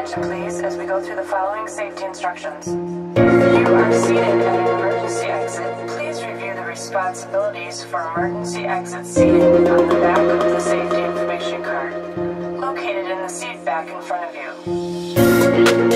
attention, please, as we go through the following safety instructions. If you are seated at an emergency exit, please review the responsibilities for emergency exit seating on the back of the safety information card, located in the seat back in front of you.